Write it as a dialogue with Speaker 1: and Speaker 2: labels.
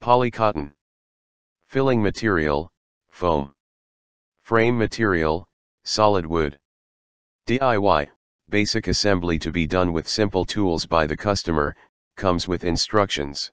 Speaker 1: Polycotton. Filling material, foam. Frame material, solid wood. DIY, basic assembly to be done with simple tools by the customer, comes with instructions.